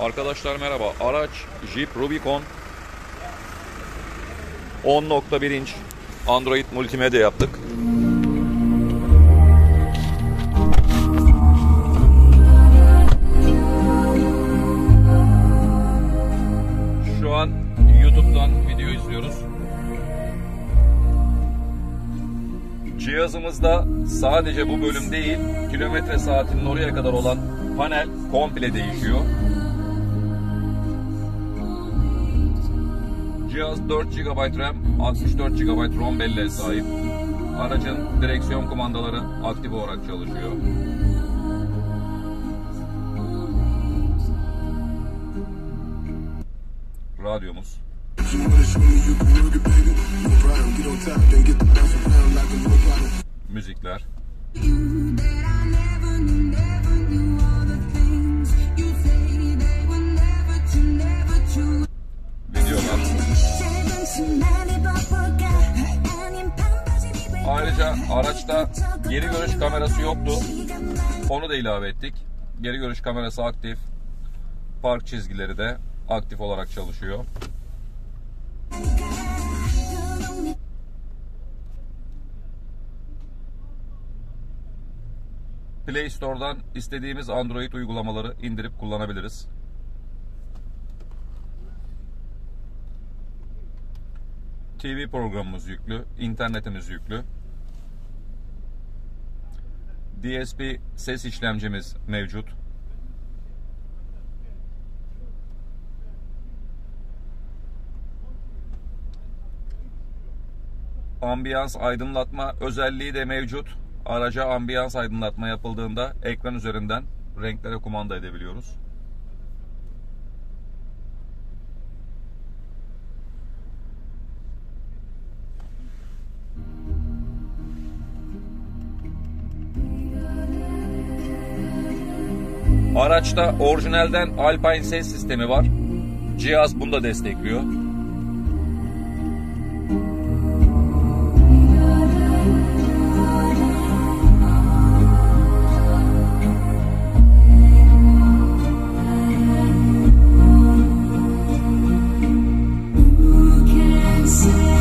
Arkadaşlar merhaba. Araç Jeep Rubicon 10.1 inç Android multimedya yaptık. Şu an YouTube'dan video izliyoruz. Cihazımızda sadece bu bölüm değil, kilometre saatinin oraya kadar olan panel komple değişiyor. Cihaz 4 GB RAM, 64 GB ROM belleğe sahip. Aracın direksiyon kumandaları aktif olarak çalışıyor. Radyomuz. Müzikler. Ayrıca araçta geri görüş kamerası yoktu. Onu da ilave ettik. Geri görüş kamerası aktif. Park çizgileri de aktif olarak çalışıyor. Play Store'dan istediğimiz Android uygulamaları indirip kullanabiliriz. TV programımız yüklü, internetimiz yüklü. DSP ses işlemcimiz mevcut. Ambiyans aydınlatma özelliği de mevcut. Araca ambiyans aydınlatma yapıldığında ekran üzerinden renklere kumanda edebiliyoruz. Araçta orijinalden Alpine ses sistemi var. Cihaz bunu da destekliyor. Who